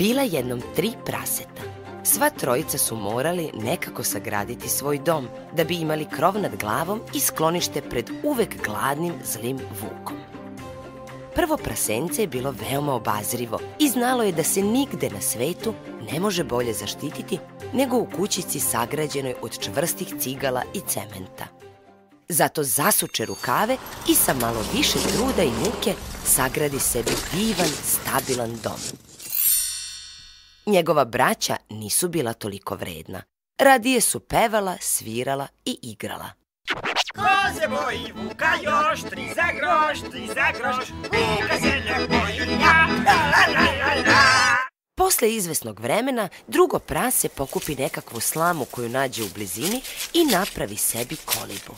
Bila jednom tri praseta. Sva trojica su morali nekako sagraditi svoj dom da bi imali krov nad glavom i sklonište pred uvek gladnim zlim vukom. Prvo prasence je bilo veoma obazrivo i znalo je da se nigde na svetu ne može bolje zaštititi nego u kućici sagrađenoj od čvrstih cigala i cementa. Zato zasuče rukave i sa malo više truda i muke sagradi sebi divan, stabilan dom. Njegova braća nisu bila toliko vredna. Radije su pevala, svirala i igrala. Koze boji vuka još, tri za groš, tri za groš, vuka se ne boju ja, la la la la la. Posle izvesnog vremena, drugo prase pokupi nekakvu slamu koju nađe u blizini i napravi sebi kolibu.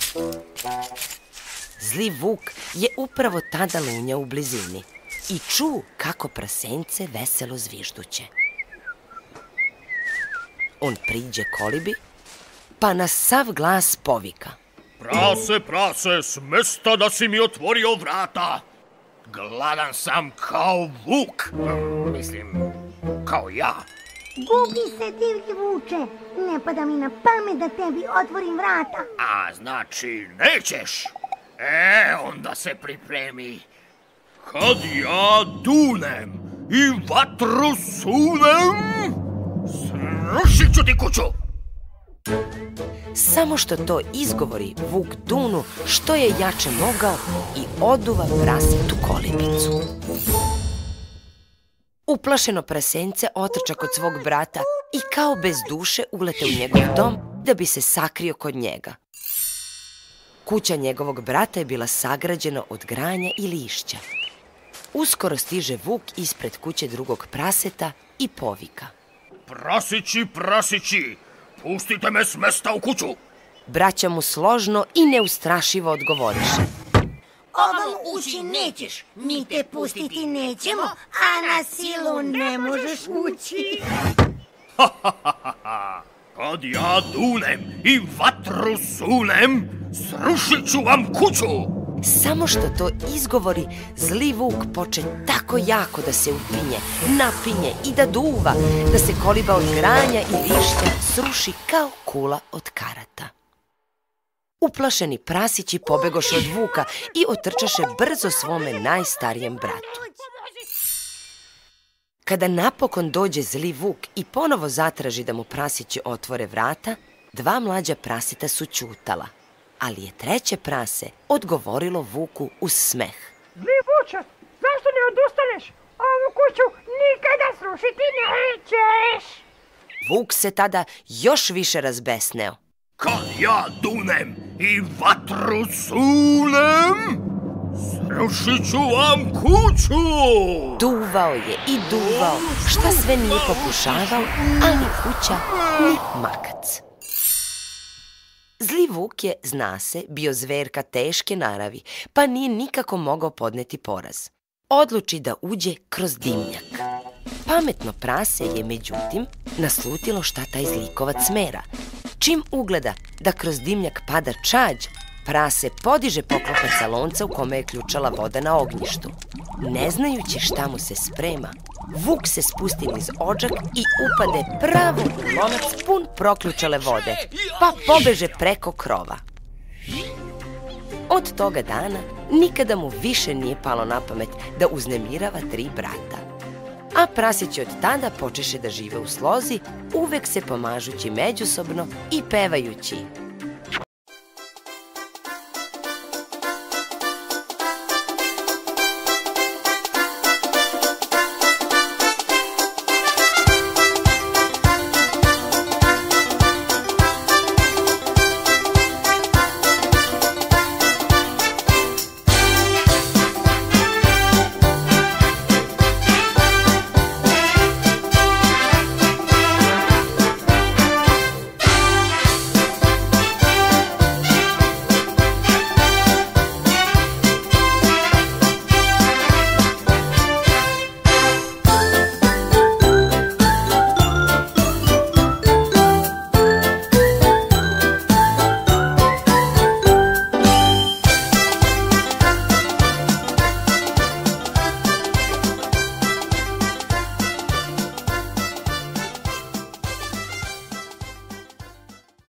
Zli vuk je upravo tada lunja u blizini i ču kako prasence veselo zvižduće. On priđe kolibi, pa na sav glas povika. Prase, prase, s mesta da si mi otvorio vrata. Gladan sam kao vuk. Mislim, kao ja. Gubi se divlji vuče, ne pada mi na pamet da tebi otvorim vrata. A znači nećeš? E, onda se pripremi. Kad ja dunem i vatru sunem, ću ti kuću. Samo što to izgovori Vuk Dunu što je jače mogao i oduva prasitu kolibicu. Uplašeno prasence otrča kod svog brata i kao bez duše ulete u njegov dom da bi se sakrio kod njega. Kuća njegovog brata je bila sagrađena od granja i lišća. Uskoro stiže Vuk ispred kuće drugog praseta i povika. Prasići, prasići, pustite me s mesta u kuću. Braća mu složno i neustrašivo odgovoriše. Ovom ući nećeš, mi te pustiti nećemo, a na silu ne možeš ući. Kad ja dunem i vatru sunem, srušit ću vam kuću. Samo što to izgovori, zli vuk poče tako jako da se upinje, napinje i da duva, da se koliba od granja i lišća sruši kao kula od karata. Uplašeni prasići pobegoše od vuka i otrčaše brzo svome najstarijem bratu. Kada napokon dođe zli vuk i ponovo zatraži da mu prasići otvore vrata, dva mlađa prasita su ćutala, ali je treće prase odgovorilo vuku uz smeh. Zli vuče, zašto ne odustaneš? Ovu kuću nikada srušiti nećeš! Vuk se tada još više razbesneo. Kad ja dunem i vatru sunem, srušit ću vam kuću. Duvao je i duvao, šta sve nije pokušavao, a ni kuća, ni makac. Zli vuk je, zna se, bio zverka teške naravi, pa nije nikako mogao podneti poraz. Odluči da uđe kroz dimnjak. Pametno prase je, međutim, naslutilo šta taj zlikovac smera. Čim ugleda da kroz dimnjak pada čađ, prase podiže poklopac sa lonca u kome je ključala voda na ognjištu. Ne znajući šta mu se sprema, Vuk se spusti niz ođak i upade pravo u lonac pun proključale vode, pa pobeže preko krova. Od toga dana nikada mu više nije palo na pamet da uznemirava tri brata. A prasići od tada počeše da žive u slozi, uvek se pomažući međusobno i pevajući